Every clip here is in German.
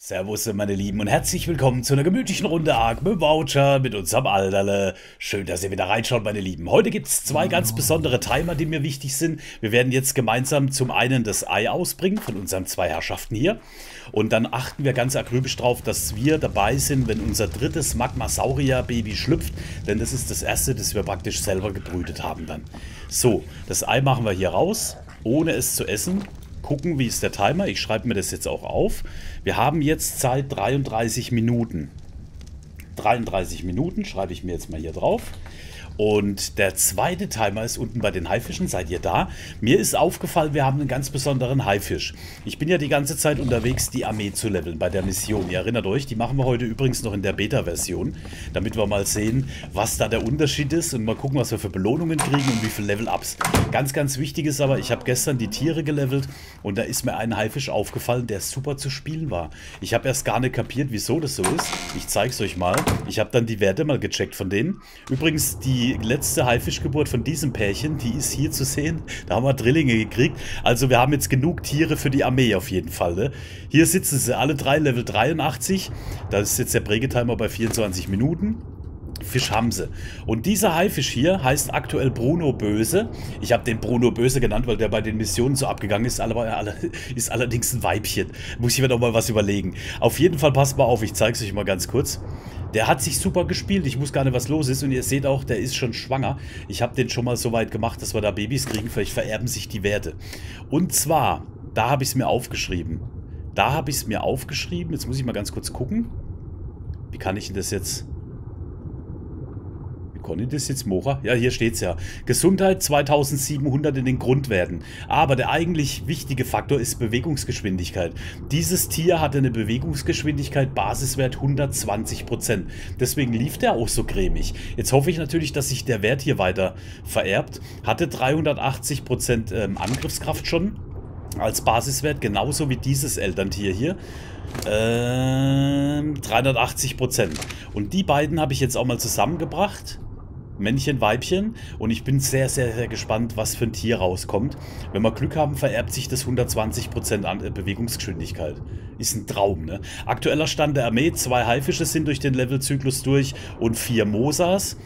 Servus meine Lieben und herzlich willkommen zu einer gemütlichen Runde Ark mit Voucher mit unserem Alderle. Schön, dass ihr wieder reinschaut, meine Lieben. Heute gibt es zwei ganz besondere Timer, die mir wichtig sind. Wir werden jetzt gemeinsam zum einen das Ei ausbringen von unseren zwei Herrschaften hier. Und dann achten wir ganz akribisch drauf, dass wir dabei sind, wenn unser drittes Magmasaurier-Baby schlüpft. Denn das ist das erste, das wir praktisch selber gebrütet haben dann. So, das Ei machen wir hier raus, ohne es zu essen gucken, wie ist der Timer. Ich schreibe mir das jetzt auch auf. Wir haben jetzt Zeit 33 Minuten. 33 Minuten schreibe ich mir jetzt mal hier drauf. Und der zweite Timer ist unten bei den Haifischen. Seid ihr da? Mir ist aufgefallen, wir haben einen ganz besonderen Haifisch. Ich bin ja die ganze Zeit unterwegs, die Armee zu leveln bei der Mission. Ihr erinnert euch, die machen wir heute übrigens noch in der Beta-Version, damit wir mal sehen, was da der Unterschied ist und mal gucken, was wir für Belohnungen kriegen und wie viele Level-Ups. Ganz, ganz wichtig ist aber, ich habe gestern die Tiere gelevelt und da ist mir ein Haifisch aufgefallen, der super zu spielen war. Ich habe erst gar nicht kapiert, wieso das so ist. Ich zeige es euch mal. Ich habe dann die Werte mal gecheckt von denen. Übrigens, die die letzte Haifischgeburt von diesem Pärchen, die ist hier zu sehen. Da haben wir Drillinge gekriegt. Also wir haben jetzt genug Tiere für die Armee auf jeden Fall. Ne? Hier sitzen sie alle drei Level 83. Da ist jetzt der Prägetimer bei 24 Minuten. Fisch haben sie. Und dieser Haifisch hier heißt aktuell Bruno Böse. Ich habe den Bruno Böse genannt, weil der bei den Missionen so abgegangen ist. Aber ist allerdings ein Weibchen. Muss ich mir doch mal was überlegen. Auf jeden Fall passt mal auf, ich zeige es euch mal ganz kurz. Der hat sich super gespielt. Ich wusste gar nicht, was los ist. Und ihr seht auch, der ist schon schwanger. Ich habe den schon mal so weit gemacht, dass wir da Babys kriegen. Vielleicht vererben sich die Werte. Und zwar, da habe ich es mir aufgeschrieben. Da habe ich es mir aufgeschrieben. Jetzt muss ich mal ganz kurz gucken. Wie kann ich denn das jetzt... Conny, das jetzt Mora? Ja, hier steht es ja. Gesundheit 2700 in den Grundwerten. Aber der eigentlich wichtige Faktor ist Bewegungsgeschwindigkeit. Dieses Tier hatte eine Bewegungsgeschwindigkeit Basiswert 120%. Deswegen lief der auch so cremig. Jetzt hoffe ich natürlich, dass sich der Wert hier weiter vererbt. Hatte 380% ähm, Angriffskraft schon als Basiswert, genauso wie dieses Elterntier hier. Ähm, 380% Und die beiden habe ich jetzt auch mal zusammengebracht. Männchen, Weibchen. Und ich bin sehr, sehr, sehr gespannt, was für ein Tier rauskommt. Wenn wir Glück haben, vererbt sich das 120% an äh, Bewegungsgeschwindigkeit. Ist ein Traum, ne? Aktueller Stand der Armee, zwei Haifische sind durch den Levelzyklus durch und vier Mosas.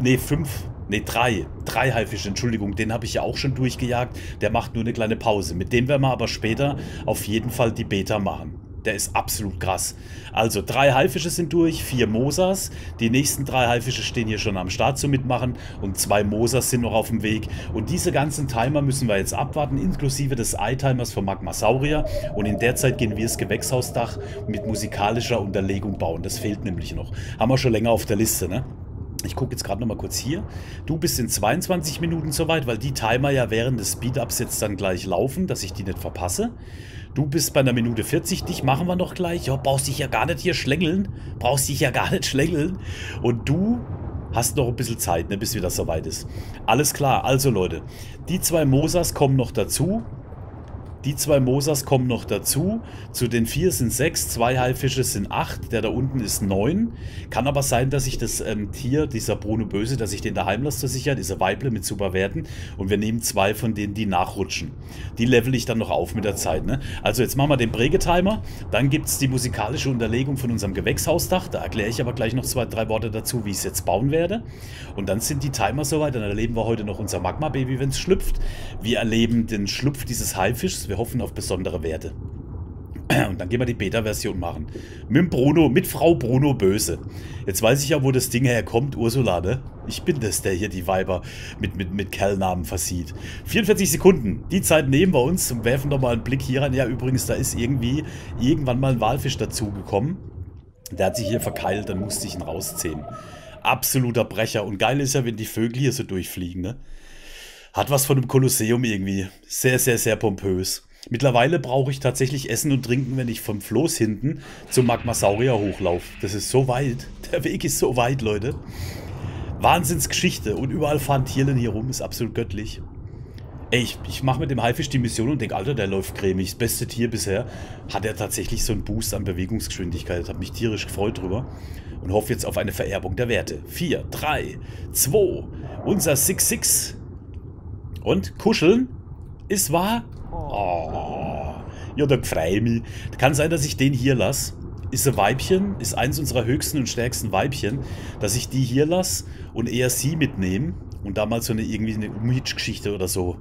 Ne, fünf, Ne, drei. Drei Haifische, Entschuldigung. Den habe ich ja auch schon durchgejagt. Der macht nur eine kleine Pause. Mit dem werden wir aber später auf jeden Fall die Beta machen. Der ist absolut krass. Also drei Haifische sind durch, vier Mosas. Die nächsten drei Haifische stehen hier schon am Start zu mitmachen und zwei Mosas sind noch auf dem Weg. Und diese ganzen Timer müssen wir jetzt abwarten, inklusive des Eye-Timers von Magmasaurier. Und in der Zeit gehen wir das Gewächshausdach mit musikalischer Unterlegung bauen. Das fehlt nämlich noch. Haben wir schon länger auf der Liste, ne? Ich gucke jetzt gerade noch mal kurz hier. Du bist in 22 Minuten soweit, weil die Timer ja während des Speedups jetzt dann gleich laufen, dass ich die nicht verpasse. Du bist bei einer Minute 40, dich machen wir noch gleich. Ja, brauchst dich ja gar nicht hier schlängeln. Brauchst dich ja gar nicht schlängeln. Und du hast noch ein bisschen Zeit, ne, bis wieder soweit ist. Alles klar, also Leute, die zwei Mosas kommen noch dazu. Die zwei Mosas kommen noch dazu. Zu den vier sind sechs, zwei Haifische sind acht, der da unten ist neun. Kann aber sein, dass ich das ähm, Tier, dieser Bruno Böse, dass ich den daheim lasse zur Sicherheit, diese Weible mit super Werten. Und wir nehmen zwei von denen, die nachrutschen. Die level ich dann noch auf mit der Zeit. Ne? Also jetzt machen wir den Prägetimer. Dann gibt es die musikalische Unterlegung von unserem Gewächshausdach. Da erkläre ich aber gleich noch zwei, drei Worte dazu, wie ich es jetzt bauen werde. Und dann sind die Timer soweit. Dann erleben wir heute noch unser Magma-Baby, wenn es schlüpft. Wir erleben den Schlupf dieses Haifischs wir hoffen auf besondere Werte. Und dann gehen wir die Beta-Version machen. Mit Bruno, mit Frau Bruno Böse. Jetzt weiß ich ja, wo das Ding herkommt, Ursula, ne? Ich bin das, der hier die Weiber mit, mit, mit Kerlnamen versieht. 44 Sekunden. Die Zeit nehmen wir uns und werfen nochmal einen Blick hier rein. Ja, übrigens, da ist irgendwie irgendwann mal ein Walfisch dazugekommen. Der hat sich hier verkeilt, dann musste ich ihn rausziehen. Absoluter Brecher. Und geil ist ja, wenn die Vögel hier so durchfliegen, ne? Hat was von einem Kolosseum irgendwie. Sehr, sehr, sehr pompös. Mittlerweile brauche ich tatsächlich Essen und Trinken, wenn ich vom Floß hinten zum Magmasaurier hochlaufe. Das ist so weit. Der Weg ist so weit, Leute. Wahnsinnsgeschichte. Und überall fahren Tierlen hier rum. Ist absolut göttlich. Ey, ich, ich mache mit dem Haifisch die Mission und denke, Alter, der läuft cremig. Das beste Tier bisher. Hat er tatsächlich so einen Boost an Bewegungsgeschwindigkeit. Hat mich tierisch gefreut drüber. Und hoffe jetzt auf eine Vererbung der Werte. 4, 3, 2. Unser 6-6 und kuscheln ist wahr? Oh, Ja, da freue ich mich. Kann sein, dass ich den hier lasse. Ist ein Weibchen, ist eins unserer höchsten und stärksten Weibchen, dass ich die hier lasse und eher sie mitnehme und da mal so eine irgendwie eine Umhitsch-Geschichte oder so.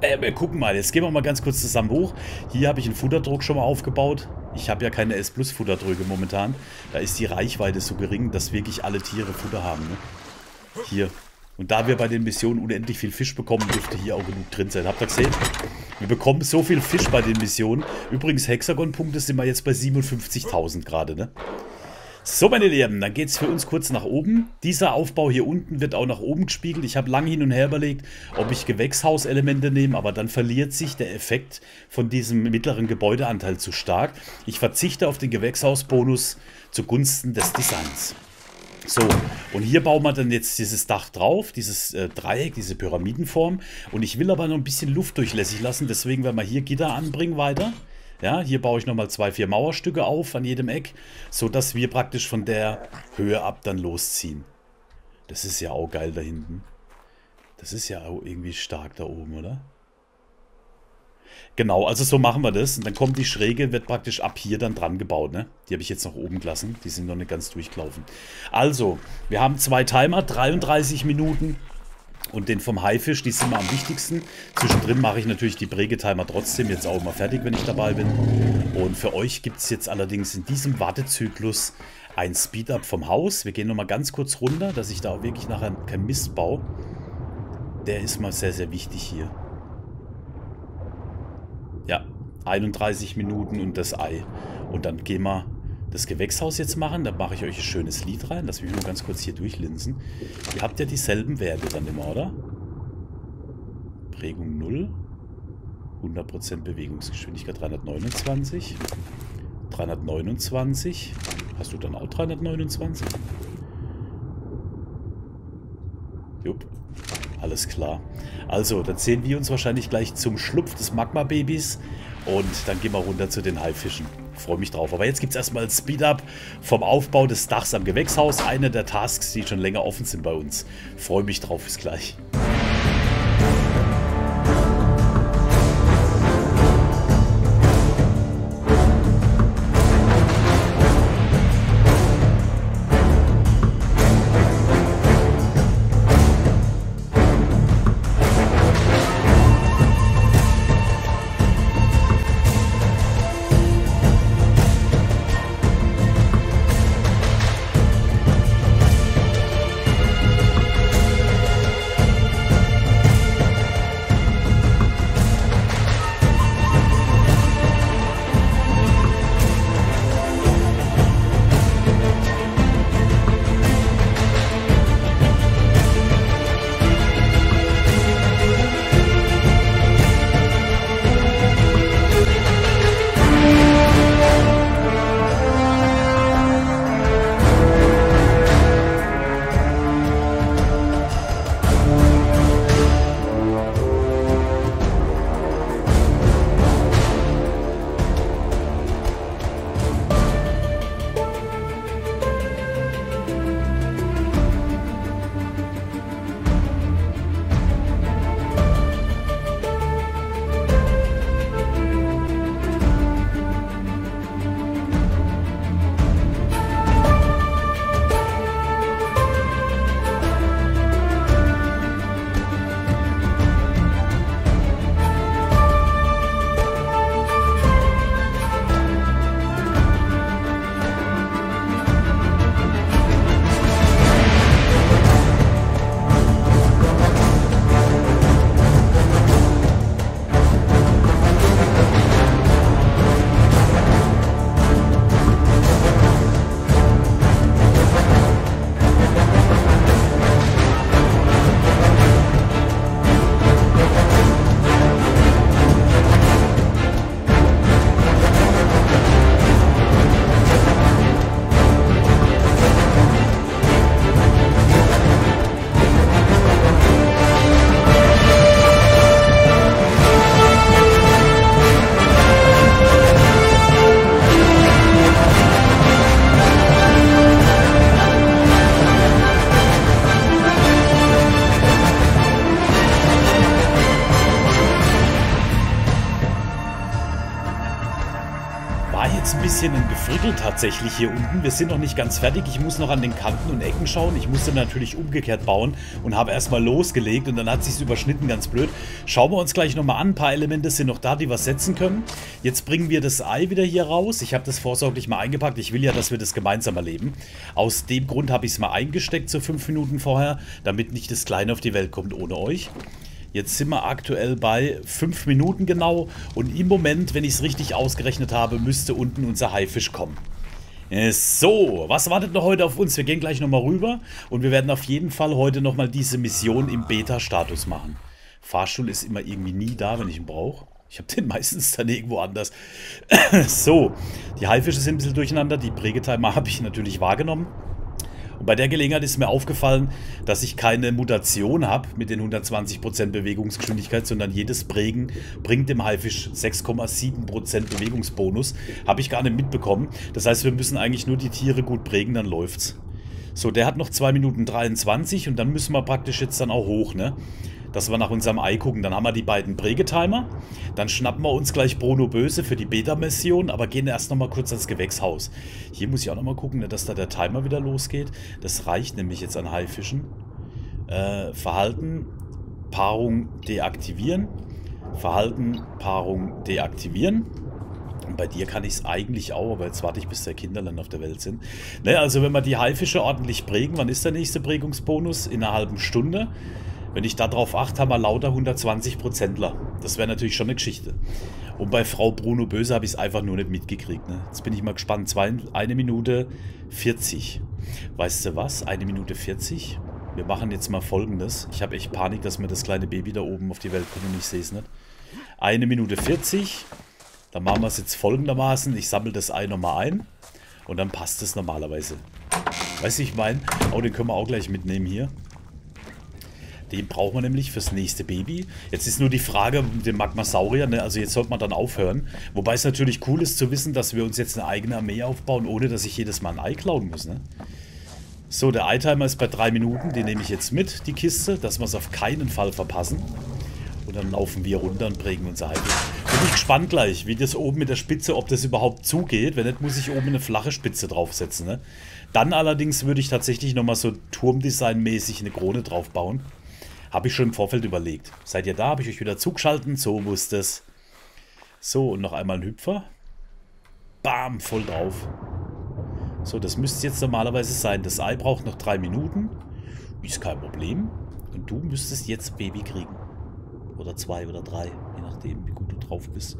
Äh, wir gucken mal, jetzt gehen wir mal ganz kurz zusammen hoch. Hier habe ich einen Futterdruck schon mal aufgebaut. Ich habe ja keine S Plus Futterdrücke momentan. Da ist die Reichweite so gering, dass wirklich alle Tiere Futter haben. Ne? Hier. Und da wir bei den Missionen unendlich viel Fisch bekommen, dürfte hier auch genug drin sein. Habt ihr gesehen? Wir bekommen so viel Fisch bei den Missionen. Übrigens, Hexagon-Punkte sind wir jetzt bei 57.000 gerade, ne? So, meine Lieben, dann geht es für uns kurz nach oben. Dieser Aufbau hier unten wird auch nach oben gespiegelt. Ich habe lange hin und her überlegt, ob ich Gewächshauselemente nehme, aber dann verliert sich der Effekt von diesem mittleren Gebäudeanteil zu stark. Ich verzichte auf den Gewächshausbonus zugunsten des Designs. So, und hier bauen wir dann jetzt dieses Dach drauf, dieses äh, Dreieck, diese Pyramidenform. Und ich will aber noch ein bisschen Luft durchlässig lassen, deswegen werden wir hier Gitter anbringen weiter. Ja, hier baue ich nochmal zwei, vier Mauerstücke auf an jedem Eck, sodass wir praktisch von der Höhe ab dann losziehen. Das ist ja auch geil da hinten. Das ist ja auch irgendwie stark da oben, oder? Genau, also so machen wir das. Und dann kommt die Schräge, wird praktisch ab hier dann dran gebaut. Ne? Die habe ich jetzt noch oben gelassen. Die sind noch nicht ganz durchgelaufen. Also, wir haben zwei Timer, 33 Minuten und den vom Haifisch, die sind mir am wichtigsten. Zwischendrin mache ich natürlich die Prägetimer trotzdem jetzt auch immer fertig, wenn ich dabei bin. Und für euch gibt es jetzt allerdings in diesem Wartezyklus ein Speed-Up vom Haus. Wir gehen nochmal ganz kurz runter, dass ich da auch wirklich nachher kein Mist baue. Der ist mal sehr, sehr wichtig hier. Ja, 31 Minuten und das Ei. Und dann gehen wir das Gewächshaus jetzt machen. Da mache ich euch ein schönes Lied rein. Lass mich nur ganz kurz hier durchlinsen. Ihr habt ja dieselben Werte dann immer, oder? Prägung 0. 100% Bewegungsgeschwindigkeit 329. 329. Hast du dann auch 329? Alles klar. Also, dann sehen wir uns wahrscheinlich gleich zum Schlupf des Magma-Babys. Und dann gehen wir runter zu den Haifischen. Freue mich drauf. Aber jetzt gibt es erstmal Speed-Up vom Aufbau des Dachs am Gewächshaus. Eine der Tasks, die schon länger offen sind bei uns. Freue mich drauf. Bis gleich. Frickelt tatsächlich hier unten. Wir sind noch nicht ganz fertig. Ich muss noch an den Kanten und Ecken schauen. Ich musste natürlich umgekehrt bauen und habe erstmal losgelegt und dann hat sich überschnitten, ganz blöd. Schauen wir uns gleich nochmal an. Ein paar Elemente sind noch da, die wir setzen können. Jetzt bringen wir das Ei wieder hier raus. Ich habe das vorsorglich mal eingepackt. Ich will ja, dass wir das gemeinsam erleben. Aus dem Grund habe ich es mal eingesteckt, so fünf Minuten vorher, damit nicht das Kleine auf die Welt kommt ohne euch. Jetzt sind wir aktuell bei 5 Minuten genau und im Moment, wenn ich es richtig ausgerechnet habe, müsste unten unser Haifisch kommen. Äh, so, was wartet noch heute auf uns? Wir gehen gleich nochmal rüber und wir werden auf jeden Fall heute nochmal diese Mission im Beta-Status machen. Fahrstuhl ist immer irgendwie nie da, wenn ich ihn brauche. Ich habe den meistens dann irgendwo anders. so, die Haifische sind ein bisschen durcheinander. Die Prägetimer habe ich natürlich wahrgenommen. Und bei der Gelegenheit ist mir aufgefallen, dass ich keine Mutation habe mit den 120% Bewegungsgeschwindigkeit, sondern jedes Prägen bringt dem Haifisch 6,7% Bewegungsbonus. Habe ich gar nicht mitbekommen. Das heißt, wir müssen eigentlich nur die Tiere gut prägen, dann läuft's. So, der hat noch 2 Minuten 23 und dann müssen wir praktisch jetzt dann auch hoch, ne? Dass wir nach unserem Ei gucken. Dann haben wir die beiden Prägetimer. Dann schnappen wir uns gleich Bruno Böse für die Beta-Mission, aber gehen erst nochmal kurz ans Gewächshaus. Hier muss ich auch nochmal gucken, ne, dass da der Timer wieder losgeht. Das reicht nämlich jetzt an Haifischen. Äh, Verhalten, Paarung deaktivieren. Verhalten, Paarung deaktivieren. Und bei dir kann ich es eigentlich auch, aber jetzt warte ich, bis der Kinderland auf der Welt sind. Ne, also wenn wir die Haifische ordentlich prägen, wann ist der nächste Prägungsbonus? In einer halben Stunde. Wenn ich darauf achte, haben wir lauter 120%ler. Das wäre natürlich schon eine Geschichte. Und bei Frau Bruno Böse habe ich es einfach nur nicht mitgekriegt. Ne? Jetzt bin ich mal gespannt. Zwei, eine Minute 40. Weißt du was? Eine Minute 40? Wir machen jetzt mal folgendes. Ich habe echt Panik, dass mir das kleine Baby da oben auf die Welt kommt und ich sehe es nicht. Eine Minute 40. Dann machen wir es jetzt folgendermaßen. Ich sammle das Ei nochmal ein. Und dann passt es normalerweise. Weißt du, ich meine? Oh, den können wir auch gleich mitnehmen hier. Den brauchen wir nämlich fürs nächste Baby. Jetzt ist nur die Frage mit dem Magmasaurier, ne? also jetzt sollte man dann aufhören. Wobei es natürlich cool ist zu wissen, dass wir uns jetzt eine eigene Armee aufbauen, ohne dass ich jedes Mal ein Ei klauen muss. Ne? So, der Eye-Timer ist bei drei Minuten. Den nehme ich jetzt mit, die Kiste, dass wir es auf keinen Fall verpassen. Und dann laufen wir runter und prägen unser Ei. Bin ich gespannt gleich, wie das oben mit der Spitze, ob das überhaupt zugeht. Wenn nicht, muss ich oben eine flache Spitze draufsetzen. Ne? Dann allerdings würde ich tatsächlich nochmal so Turmdesign-mäßig eine Krone drauf bauen. Habe ich schon im Vorfeld überlegt. Seid ihr da? Habe ich euch wieder zugeschalten? So muss das. So, und noch einmal ein Hüpfer. Bam, voll drauf. So, das müsste jetzt normalerweise sein. Das Ei braucht noch drei Minuten. Ist kein Problem. Und du müsstest jetzt Baby kriegen. Oder zwei oder drei nachdem, wie gut du drauf bist.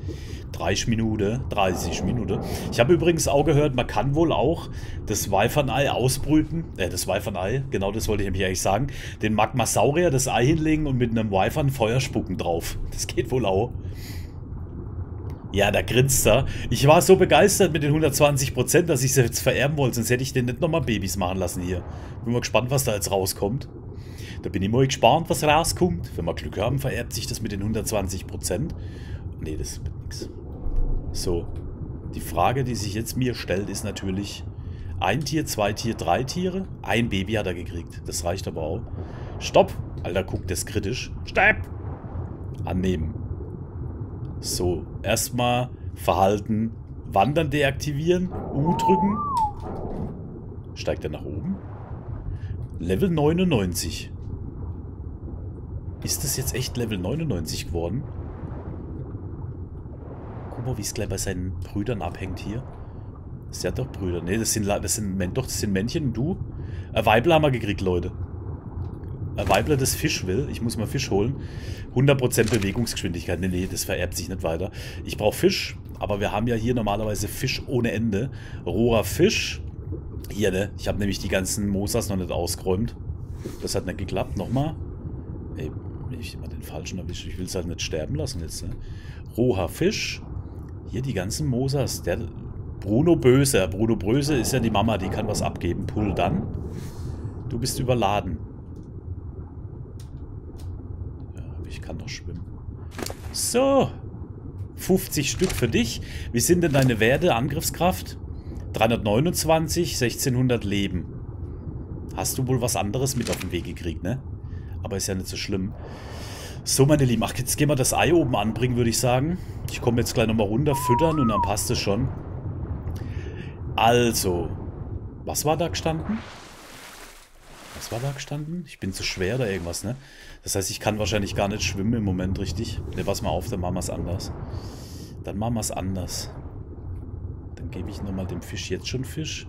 30 Minuten, 30 Minuten. Ich habe übrigens auch gehört, man kann wohl auch das Weifernei ausbrüten. Äh, das Weifernei, genau das wollte ich nämlich eigentlich sagen. Den Magmasaurier das Ei hinlegen und mit einem Weifern Feuer spucken drauf. Das geht wohl auch. Ja, da grinst er. Ich war so begeistert mit den 120%, dass ich sie jetzt vererben wollte, sonst hätte ich den nicht nochmal Babys machen lassen hier. Bin mal gespannt, was da jetzt rauskommt. Da bin ich mal gespannt, was rauskommt. Wenn wir Glück haben, vererbt sich das mit den 120%. Ne, das wird nichts. So. Die Frage, die sich jetzt mir stellt, ist natürlich, ein Tier, zwei Tier, drei Tiere. Ein Baby hat er gekriegt. Das reicht aber auch. Stopp! Alter, guckt das kritisch. Stopp! Annehmen. So, erstmal Verhalten. Wandern deaktivieren. U drücken. Steigt er nach oben? Level 99. Ist das jetzt echt Level 99 geworden? Guck mal, wie es gleich bei seinen Brüdern abhängt hier. Das sind doch Brüder. Ne, das sind, das sind, doch, das sind Männchen du. Ein Weibler haben wir gekriegt, Leute. Ein Weibler, das Fisch will. Ich muss mal Fisch holen. 100% Bewegungsgeschwindigkeit. Ne, ne, das vererbt sich nicht weiter. Ich brauche Fisch, aber wir haben ja hier normalerweise Fisch ohne Ende. Roher Fisch. Hier, ne? Ich habe nämlich die ganzen Mosas noch nicht ausgeräumt. Das hat nicht geklappt. Nochmal. Ey, ich immer den falschen erwischt. Ich will es halt nicht sterben lassen jetzt. Ne? Roher Fisch. Hier die ganzen Mosas. Der Bruno Böse. Bruno Böse ist ja die Mama, die kann was abgeben. Pull dann. Du bist überladen. Ja, ich kann doch schwimmen. So. 50 Stück für dich. Wie sind denn deine Werte? Angriffskraft? 329, 1600 Leben. Hast du wohl was anderes mit auf den Weg gekriegt, ne? Aber ist ja nicht so schlimm. So, meine Lieben. Ach, jetzt gehen wir das Ei oben anbringen, würde ich sagen. Ich komme jetzt gleich nochmal runter, füttern und dann passt es schon. Also, was war da gestanden? Was war da gestanden? Ich bin zu schwer oder irgendwas, ne? Das heißt, ich kann wahrscheinlich gar nicht schwimmen im Moment richtig. Ne, pass mal auf, dann machen wir es anders. Dann machen wir es anders. Dann gebe ich nochmal dem Fisch jetzt schon Fisch.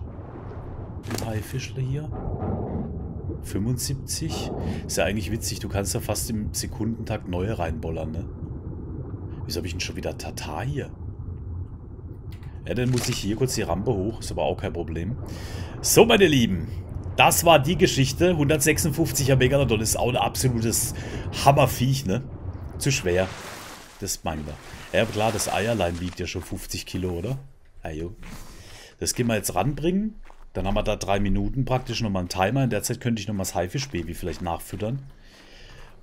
Dem Haifischler hier. 75. Ist ja eigentlich witzig, du kannst ja fast im Sekundentakt neue reinbollern, ne? Wieso habe ich denn schon wieder Tatar hier? Ja, dann muss ich hier kurz die Rampe hoch. Ist aber auch kein Problem. So, meine Lieben. Das war die Geschichte. 156er Megalodon ist auch ein absolutes Hammerviech, ne? Zu schwer. Das meinen wir. Ja, klar, das Eierlein wiegt ja schon 50 Kilo, oder? Ajo. Das gehen wir jetzt ranbringen. Dann haben wir da drei Minuten praktisch nochmal einen Timer. In der Zeit könnte ich nochmal das Haifischbaby vielleicht nachfüttern.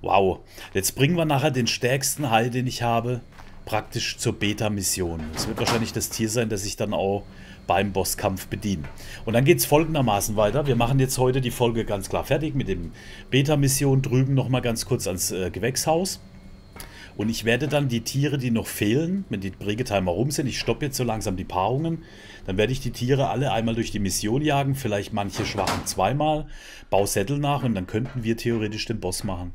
Wow. Jetzt bringen wir nachher den stärksten Hai, den ich habe, praktisch zur Beta-Mission. Das wird wahrscheinlich das Tier sein, das ich dann auch beim Bosskampf bediene. Und dann geht es folgendermaßen weiter. Wir machen jetzt heute die Folge ganz klar fertig mit dem Beta-Mission drüben nochmal ganz kurz ans äh, Gewächshaus. Und ich werde dann die Tiere, die noch fehlen, wenn die Prägetimer rum sind, ich stoppe jetzt so langsam die Paarungen, dann werde ich die Tiere alle einmal durch die Mission jagen, vielleicht manche schwachen zweimal, baue Sättel nach und dann könnten wir theoretisch den Boss machen.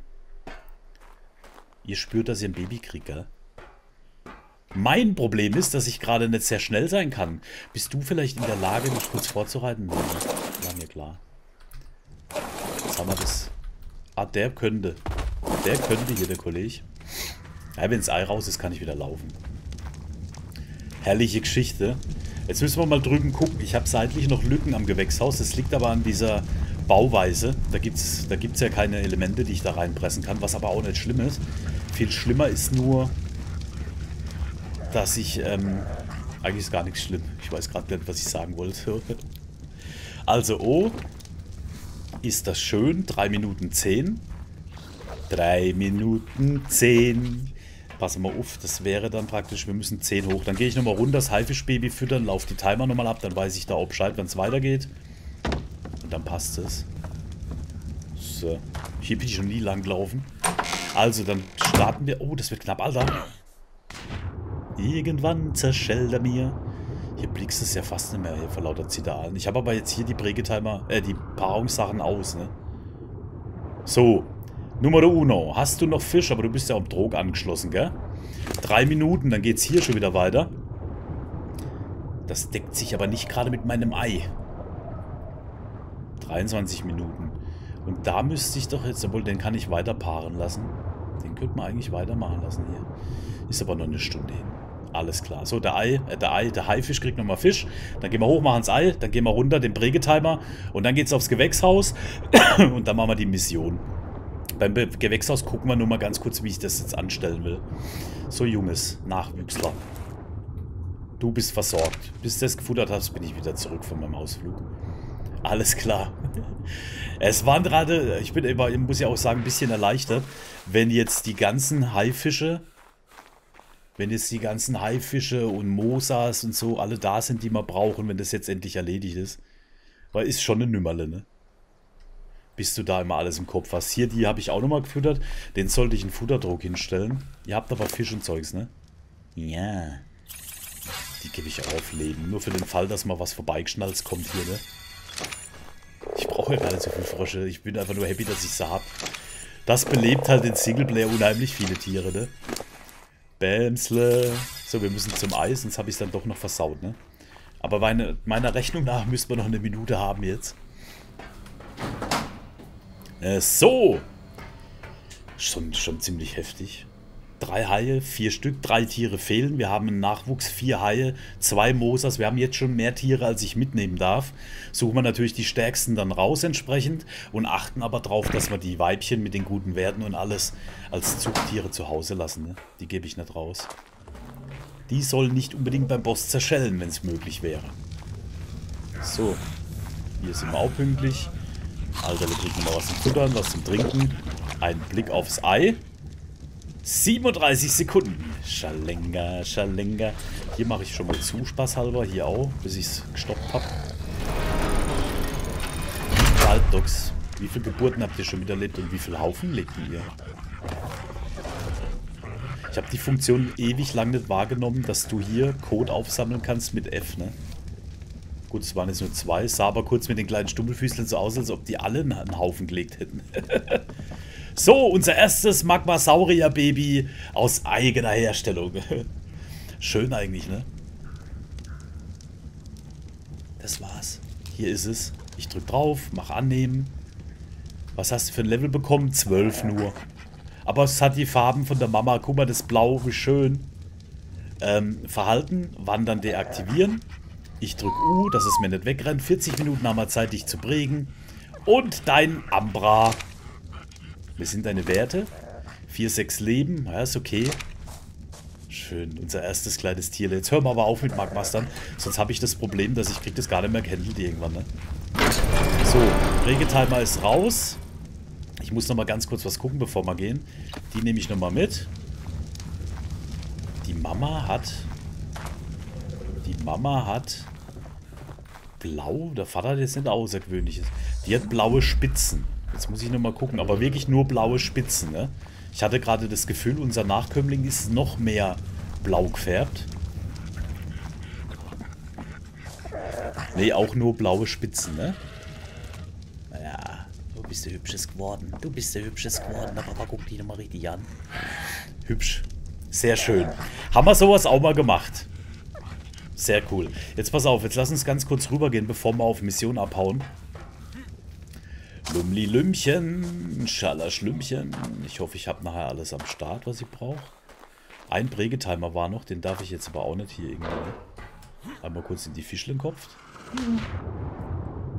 Ihr spürt, dass ihr ein Baby kriegt, gell? Mein Problem ist, dass ich gerade nicht sehr schnell sein kann. Bist du vielleicht in der Lage, mich kurz vorzureiten? War mir klar. Jetzt haben wir das. Ah, der könnte. Der könnte hier, der Kollege. Ja, wenn das Ei raus ist, kann ich wieder laufen. Herrliche Geschichte. Jetzt müssen wir mal drüben gucken. Ich habe seitlich noch Lücken am Gewächshaus. Das liegt aber an dieser Bauweise. Da gibt es da gibt's ja keine Elemente, die ich da reinpressen kann, was aber auch nicht schlimm ist. Viel schlimmer ist nur, dass ich... Ähm, eigentlich ist gar nichts schlimm. Ich weiß gerade nicht, was ich sagen wollte. Also O ist das schön. 3 Minuten 10. 3 Minuten 10. Passen wir auf, das wäre dann praktisch, wir müssen 10 hoch. Dann gehe ich nochmal runter, das Haifischbaby füttern, laufe die Timer nochmal ab, dann weiß ich da auch Bescheid, wenn es weitergeht. Und dann passt es. So. Hier bin ich schon nie lang gelaufen. Also, dann starten wir. Oh, das wird knapp, Alter. Irgendwann zerschellt er mir. Hier blickst es ja fast nicht mehr hier vor lauter Zitalen. Ich habe aber jetzt hier die Prägetimer, äh, die Paarungssachen aus, ne? So, Nummer uno. Hast du noch Fisch, aber du bist ja am Drog angeschlossen, gell? Drei Minuten, dann geht's hier schon wieder weiter. Das deckt sich aber nicht gerade mit meinem Ei. 23 Minuten. Und da müsste ich doch jetzt, obwohl den kann ich weiter paaren lassen. Den könnte man eigentlich weitermachen lassen hier. Ist aber noch eine Stunde hin. Alles klar. So, der Ei, äh, der Ei, der Haifisch kriegt nochmal Fisch. Dann gehen wir hoch, machen das Ei. Dann gehen wir runter, den Prägetimer. Und dann geht's aufs Gewächshaus. und dann machen wir die Mission. Beim Gewächshaus gucken wir nur mal ganz kurz, wie ich das jetzt anstellen will. So, Junges, Nachwüchsler. Du bist versorgt. Bis du das gefuttert hast, bin ich wieder zurück von meinem Ausflug. Alles klar. Es waren gerade, ich bin immer, muss ja auch sagen, ein bisschen erleichtert, wenn jetzt die ganzen Haifische, wenn jetzt die ganzen Haifische und Mosas und so alle da sind, die wir brauchen, wenn das jetzt endlich erledigt ist. Weil ist schon eine Nümmerle, ne? Bis du da immer alles im Kopf hast. Hier, die habe ich auch nochmal gefüttert. Den sollte ich einen Futterdruck hinstellen. Ihr habt aber Fisch und Zeugs, ne? Ja. Die gebe ich auf Leben. Nur für den Fall, dass mal was vorbeigeschnallt kommt hier, ne? Ich brauche ja gar nicht so viele Frösche. Ich bin einfach nur happy, dass ich sie habe. Das belebt halt den Singleplayer unheimlich viele Tiere, ne? Bämsle. So, wir müssen zum Eis, sonst habe ich es dann doch noch versaut, ne? Aber meine, meiner Rechnung nach müssten wir noch eine Minute haben jetzt. Äh, so. Schon, schon ziemlich heftig. Drei Haie, vier Stück, drei Tiere fehlen. Wir haben einen Nachwuchs, vier Haie, zwei Mosas. Wir haben jetzt schon mehr Tiere, als ich mitnehmen darf. Suchen wir natürlich die stärksten dann raus entsprechend und achten aber darauf, dass wir die Weibchen mit den guten Werten und alles als Zuchttiere zu Hause lassen. Ne? Die gebe ich nicht raus. Die sollen nicht unbedingt beim Boss zerschellen, wenn es möglich wäre. So, hier sind wir auch pünktlich. Alter, wir kriegen mal was zum Futtern, was zum Trinken. Ein Blick aufs Ei. 37 Sekunden. Schalenga, Schalenga. Hier mache ich schon mal zu, spaßhalber. Hier auch, bis ich es gestoppt habe. Walddogs. Wie viele Geburten habt ihr schon miterlebt und wie viele Haufen legt ihr? Ich habe die Funktion ewig lang nicht wahrgenommen, dass du hier Code aufsammeln kannst mit F, ne? Gut, es waren jetzt nur zwei. Sah aber kurz mit den kleinen Stummelfüßchen so aus, als ob die alle einen Haufen gelegt hätten. so, unser erstes Magmasaurier-Baby aus eigener Herstellung. Schön eigentlich, ne? Das war's. Hier ist es. Ich drück drauf, mach annehmen. Was hast du für ein Level bekommen? 12 nur. Aber es hat die Farben von der Mama. Guck mal, das Blau, wie schön. Ähm, Verhalten, Wandern deaktivieren. Ich drücke U, dass es mir nicht wegrennt. 40 Minuten haben wir Zeit, dich zu prägen. Und dein Ambra. Wir sind deine Werte. 4, 6 Leben. Ja, ist okay. Schön, unser erstes kleines Tier. Jetzt hören wir aber auf mit Magmastern. Sonst habe ich das Problem, dass ich krieg das gar nicht mehr gehandelt irgendwann. Ne? So, Prägetimer ist raus. Ich muss nochmal ganz kurz was gucken, bevor wir gehen. Die nehme ich nochmal mit. Die Mama hat... Mama hat... Blau? Der Vater hat jetzt nicht außergewöhnliches. Die hat blaue Spitzen. Jetzt muss ich nochmal gucken. Aber wirklich nur blaue Spitzen, ne? Ich hatte gerade das Gefühl, unser Nachkömmling ist noch mehr blau gefärbt. Ne, auch nur blaue Spitzen, ne? bist du hübsches geworden. Du bist der hübsches geworden. Der Papa guckt dich nochmal richtig an. Hübsch. Sehr schön. Haben wir sowas auch mal gemacht. Sehr cool. Jetzt pass auf, jetzt lass uns ganz kurz rübergehen, bevor wir auf Mission abhauen. Lumli Lümmchen, Schallerschlümmchen. Ich hoffe, ich habe nachher alles am Start, was ich brauche. Ein Prägetimer war noch, den darf ich jetzt aber auch nicht hier irgendwie. Ne? Einmal kurz in die Fischlen kopft.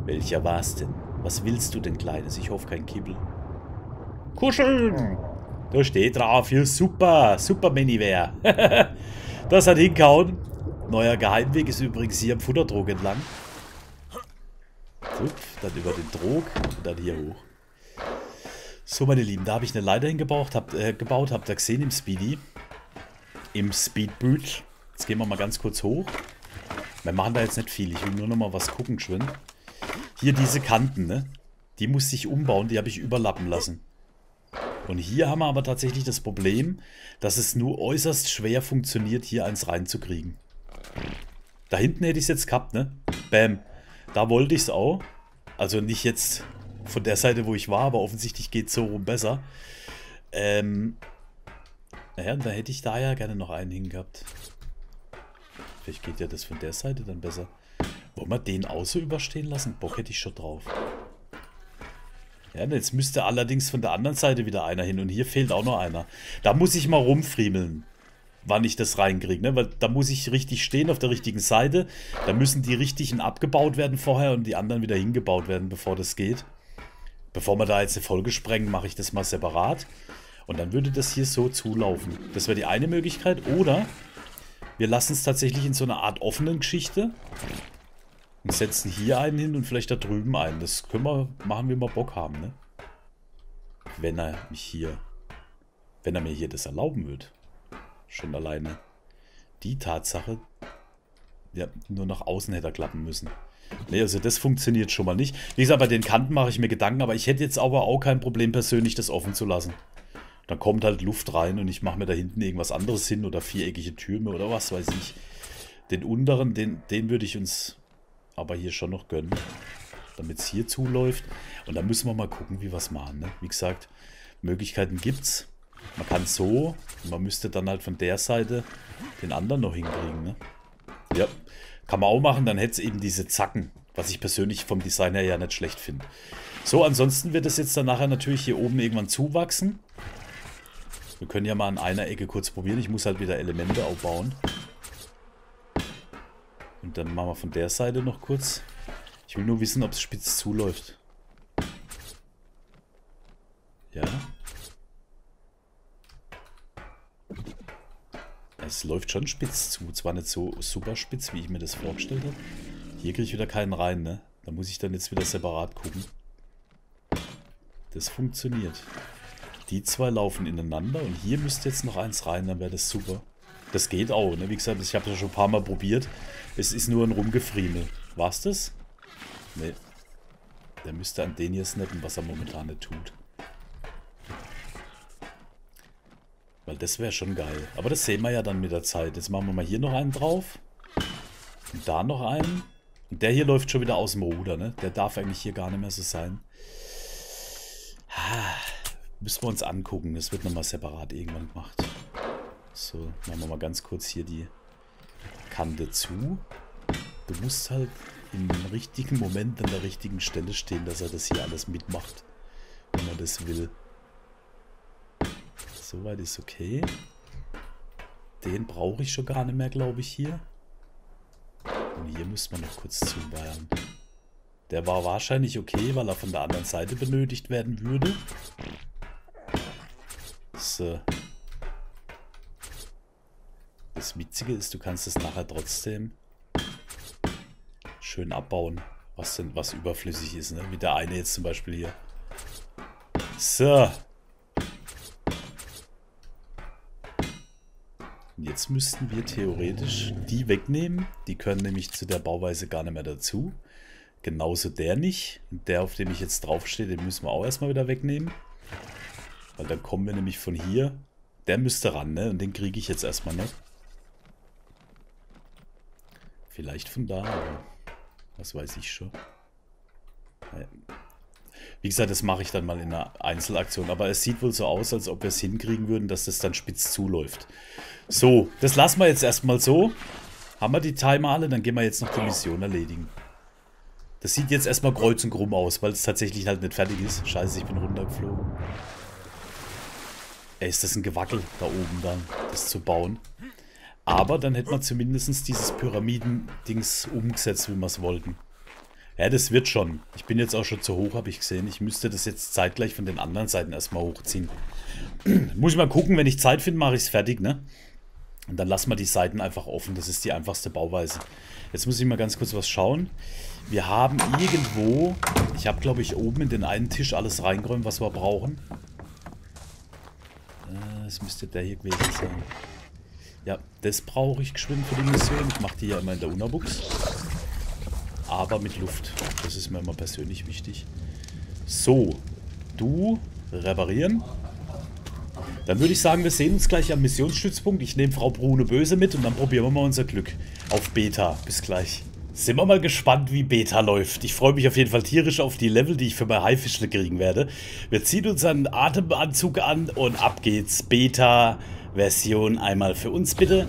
Welcher war's denn? Was willst du denn, Kleines? Ich hoffe, kein Kibbel. Kuscheln! Da steht drauf. Hier, super. Super Miniwehr. das hat hingehauen. Neuer Geheimweg ist übrigens hier am Futterdrog entlang. Zup, dann über den Drog und dann hier hoch. So, meine Lieben, da habe ich eine Leiter hingebaut. Hab, äh, gebaut, habt ihr gesehen im Speedy. Im Speedboot. Jetzt gehen wir mal ganz kurz hoch. Wir machen da jetzt nicht viel. Ich will nur noch mal was gucken, geschwind. Hier diese Kanten, ne? Die musste ich umbauen, die habe ich überlappen lassen. Und hier haben wir aber tatsächlich das Problem, dass es nur äußerst schwer funktioniert, hier eins reinzukriegen. Da hinten hätte ich es jetzt gehabt, ne? Bam. Da wollte ich es auch. Also nicht jetzt von der Seite, wo ich war, aber offensichtlich geht es so rum besser. Ähm. Naja, da hätte ich da ja gerne noch einen hingehabt. Vielleicht geht ja das von der Seite dann besser. Wollen wir den auch so überstehen lassen? Bock hätte ich schon drauf. Ja, jetzt müsste allerdings von der anderen Seite wieder einer hin. Und hier fehlt auch noch einer. Da muss ich mal rumfriemeln, wann ich das reinkriege. Ne? Weil da muss ich richtig stehen auf der richtigen Seite. Da müssen die richtigen abgebaut werden vorher und die anderen wieder hingebaut werden, bevor das geht. Bevor wir da jetzt eine Folge sprengen, mache ich das mal separat. Und dann würde das hier so zulaufen. Das wäre die eine Möglichkeit. Oder wir lassen es tatsächlich in so einer Art offenen Geschichte. Und setzen hier einen hin und vielleicht da drüben einen. Das können wir machen, wie wir Bock haben, ne? Wenn er mich hier... Wenn er mir hier das erlauben wird. Schon alleine. Die Tatsache... Ja, nur nach außen hätte er klappen müssen. Ne, also das funktioniert schon mal nicht. Wie gesagt, bei den Kanten mache ich mir Gedanken, aber ich hätte jetzt aber auch kein Problem persönlich, das offen zu lassen. Dann kommt halt Luft rein und ich mache mir da hinten irgendwas anderes hin oder viereckige Türme oder was weiß ich. Den unteren, den, den würde ich uns aber hier schon noch gönnen, damit es hier zuläuft. Und da müssen wir mal gucken, wie wir es machen. Ne? Wie gesagt, Möglichkeiten gibt es. Man kann so, man müsste dann halt von der Seite den anderen noch hinkriegen. Ne? Ja, kann man auch machen, dann hätte es eben diese Zacken, was ich persönlich vom Design her ja nicht schlecht finde. So, ansonsten wird es jetzt dann nachher natürlich hier oben irgendwann zuwachsen. Wir können ja mal an einer Ecke kurz probieren. Ich muss halt wieder Elemente aufbauen. Und dann machen wir von der Seite noch kurz. Ich will nur wissen, ob es spitz zuläuft. Ja. Es läuft schon spitz zu. Zwar nicht so super spitz, wie ich mir das vorgestellt habe. Hier kriege ich wieder keinen rein, ne? Da muss ich dann jetzt wieder separat gucken. Das funktioniert. Die zwei laufen ineinander und hier müsste jetzt noch eins rein, dann wäre das super. Das geht auch, ne? Wie gesagt, ich habe das schon ein paar Mal probiert. Es ist nur ein Rumgefriemel. War's das? Ne. Der müsste an den hier snappen, was er momentan nicht tut. Weil das wäre schon geil. Aber das sehen wir ja dann mit der Zeit. Jetzt machen wir mal hier noch einen drauf. Und da noch einen. Und der hier läuft schon wieder aus dem Ruder, ne? Der darf eigentlich hier gar nicht mehr so sein. Ah, müssen wir uns angucken. Das wird nochmal separat irgendwann gemacht. So, machen wir mal ganz kurz hier die Kante zu. Du musst halt im richtigen Moment an der richtigen Stelle stehen, dass er das hier alles mitmacht, wenn er das will. Soweit ist okay. Den brauche ich schon gar nicht mehr, glaube ich, hier. Und hier müsste man noch kurz zubayern. Der war wahrscheinlich okay, weil er von der anderen Seite benötigt werden würde. So. Das Witzige ist, du kannst es nachher trotzdem schön abbauen, was denn was überflüssig ist, ne? Wie der eine jetzt zum Beispiel hier. So. Jetzt müssten wir theoretisch die wegnehmen. Die können nämlich zu der Bauweise gar nicht mehr dazu. Genauso der nicht. Der, auf dem ich jetzt draufstehe, den müssen wir auch erstmal wieder wegnehmen. Weil dann kommen wir nämlich von hier. Der müsste ran, ne? Und den kriege ich jetzt erstmal nicht. Vielleicht von da, aber was weiß ich schon. Wie gesagt, das mache ich dann mal in einer Einzelaktion. Aber es sieht wohl so aus, als ob wir es hinkriegen würden, dass das dann spitz zuläuft. So, das lassen wir jetzt erstmal so. Haben wir die Timer alle, dann gehen wir jetzt noch die Mission erledigen. Das sieht jetzt erstmal kreuz und krumm aus, weil es tatsächlich halt nicht fertig ist. Scheiße, ich bin runtergeflogen. Ey, ist das ein Gewackel da oben dann, das zu bauen. Aber dann hätten wir zumindest dieses Pyramiden-Dings umgesetzt, wie wir es wollten. Ja, das wird schon. Ich bin jetzt auch schon zu hoch, habe ich gesehen. Ich müsste das jetzt zeitgleich von den anderen Seiten erstmal hochziehen. Muss ich mal gucken, wenn ich Zeit finde, mache ich es fertig, ne? Und dann lassen wir die Seiten einfach offen. Das ist die einfachste Bauweise. Jetzt muss ich mal ganz kurz was schauen. Wir haben irgendwo... Ich habe, glaube ich, oben in den einen Tisch alles reingeräumt, was wir brauchen. Äh, das müsste der hier gewesen sein. Ja, das brauche ich geschwind für die Mission. Ich mache die ja immer in der Unabux. Aber mit Luft. Das ist mir immer persönlich wichtig. So, du reparieren. Dann würde ich sagen, wir sehen uns gleich am Missionsstützpunkt. Ich nehme Frau Brune Böse mit und dann probieren wir mal unser Glück auf Beta. Bis gleich. Sind wir mal gespannt, wie Beta läuft. Ich freue mich auf jeden Fall tierisch auf die Level, die ich für mein Haifischle kriegen werde. Wir ziehen uns einen Atemanzug an und ab geht's. Beta Version einmal für uns bitte.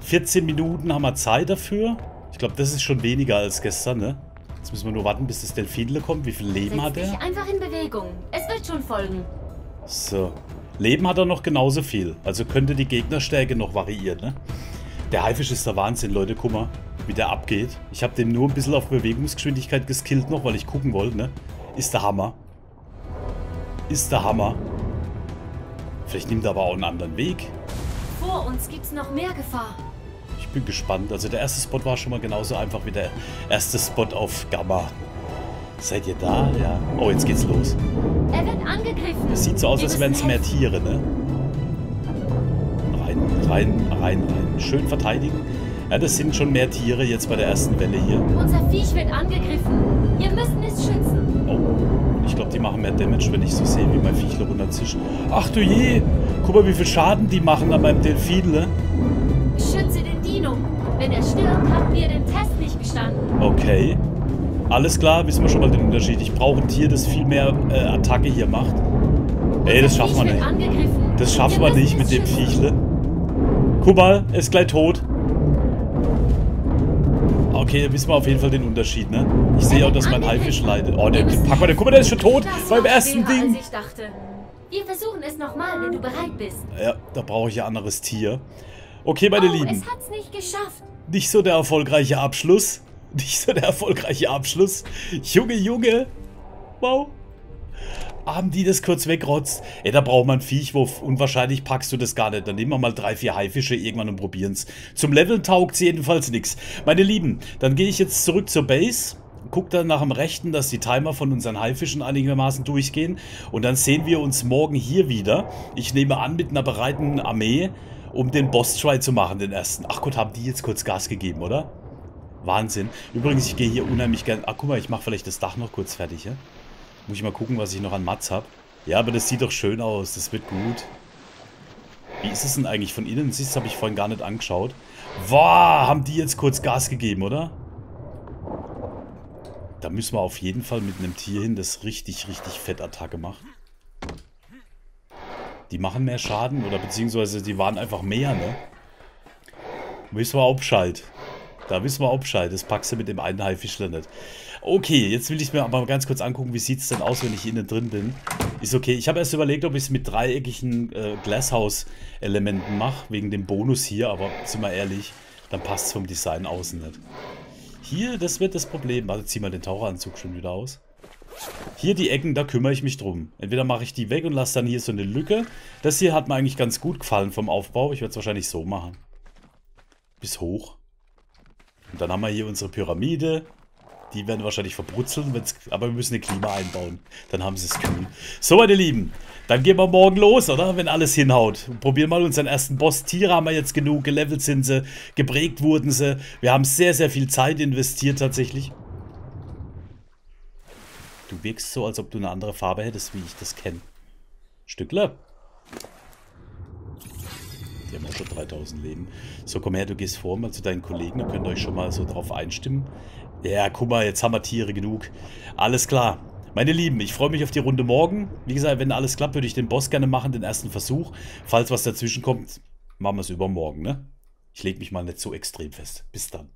14 Minuten haben wir Zeit dafür. Ich glaube, das ist schon weniger als gestern, ne? Jetzt müssen wir nur warten, bis das Delfinle kommt. Wie viel Leben Setz hat er? einfach in Bewegung. Es wird schon folgen. So. Leben hat er noch genauso viel. Also könnte die Gegnerstärke noch variieren, ne? Der Haifisch ist der Wahnsinn, Leute. Guck mal, wie der abgeht. Ich habe den nur ein bisschen auf Bewegungsgeschwindigkeit geskillt noch, weil ich gucken wollte, ne? Ist der Hammer. Ist der Hammer. Vielleicht nimmt er aber auch einen anderen Weg. Vor uns gibt's noch mehr Gefahr. Ich bin gespannt. Also der erste Spot war schon mal genauso einfach wie der erste Spot auf Gamma. Seid ihr da? Ja. Oh, jetzt geht's los. Er wird angegriffen. Es sieht so aus, als wären es mehr Tiere, ne? Rein, rein, rein, rein. Schön verteidigen. Ja, das sind schon mehr Tiere jetzt bei der ersten Welle hier. Unser Viech wird angegriffen. Wir müssen es schützen. Oh. Ich glaube, die machen mehr Damage, wenn ich so sehe, wie mein Viechle runterzischen. Ach du je! Guck mal, wie viel Schaden die machen an meinem Delfin, ne? Wenn er stirbt, haben wir den Test nicht bestanden. Okay. Alles klar, wissen wir schon mal den Unterschied. Ich brauche ein Tier, das viel mehr äh, Attacke hier macht. Ey, das schaffen wir nicht. Das schaffen wir nicht mit dem Viechle. Guck mal, er ist gleich tot. Okay, wissen wir auf jeden Fall den Unterschied, ne? Ich sehe auch, dass mein Haifisch leidet. Oh, der, pack mal, der, guck mal, der ist schon tot beim ersten Ding. Wir versuchen es nochmal, wenn du bereit bist. Ja, da brauche ich ein anderes Tier. Okay, meine oh, Lieben. es hat's nicht geschafft. Nicht so der erfolgreiche Abschluss. Nicht so der erfolgreiche Abschluss. Junge, Junge. Wow haben die das kurz wegrotzt. Ey, da braucht man Viechwurf und wahrscheinlich packst du das gar nicht. Dann nehmen wir mal drei, vier Haifische irgendwann und probieren's. Zum Leveln taugt jedenfalls nichts. Meine Lieben, dann gehe ich jetzt zurück zur Base. Guck dann nach dem Rechten, dass die Timer von unseren Haifischen einigermaßen durchgehen. Und dann sehen wir uns morgen hier wieder. Ich nehme an, mit einer bereiten Armee, um den Boss-Try zu machen, den ersten. Ach Gott, haben die jetzt kurz Gas gegeben, oder? Wahnsinn. Übrigens, ich gehe hier unheimlich gern... Ach, guck mal, ich mache vielleicht das Dach noch kurz fertig, ja? Muss ich mal gucken, was ich noch an Mats habe. Ja, aber das sieht doch schön aus. Das wird gut. Wie ist es denn eigentlich von innen? Siehst du, habe ich vorhin gar nicht angeschaut. Boah, haben die jetzt kurz Gas gegeben, oder? Da müssen wir auf jeden Fall mit einem Tier hin, das richtig, richtig Fettattacke macht. Die machen mehr Schaden oder beziehungsweise die waren einfach mehr, ne? Wissen wir auch. Da wissen wir auch. Das packst du mit dem einen Haifischler nicht. Okay, jetzt will ich mir aber ganz kurz angucken, wie sieht es denn aus, wenn ich innen drin bin. Ist okay. Ich habe erst überlegt, ob ich es mit dreieckigen äh, Glasshouse-Elementen mache, wegen dem Bonus hier, aber sind wir ehrlich, dann passt es vom Design außen nicht. Hier, das wird das Problem. Warte, zieh mal den Taucheranzug schon wieder aus. Hier die Ecken, da kümmere ich mich drum. Entweder mache ich die weg und lasse dann hier so eine Lücke. Das hier hat mir eigentlich ganz gut gefallen vom Aufbau. Ich werde es wahrscheinlich so machen. Bis hoch. Und dann haben wir hier unsere Pyramide. Die werden wahrscheinlich verbrutzeln, aber wir müssen ein Klima einbauen. Dann haben sie es kühl. So, meine Lieben, dann gehen wir morgen los, oder? Wenn alles hinhaut. probieren mal unseren ersten Boss. Tiere haben wir jetzt genug, gelevelt sind sie, geprägt wurden sie. Wir haben sehr, sehr viel Zeit investiert tatsächlich. Du wirkst so, als ob du eine andere Farbe hättest, wie ich das kenne. Stückler. Die haben auch schon 3000 Leben. So, komm her, du gehst vor mal zu deinen Kollegen. Ihr könnt euch schon mal so drauf einstimmen. Ja, guck mal, jetzt haben wir Tiere genug. Alles klar. Meine Lieben, ich freue mich auf die Runde morgen. Wie gesagt, wenn alles klappt, würde ich den Boss gerne machen, den ersten Versuch. Falls was dazwischen kommt, machen wir es übermorgen, ne? Ich lege mich mal nicht so extrem fest. Bis dann.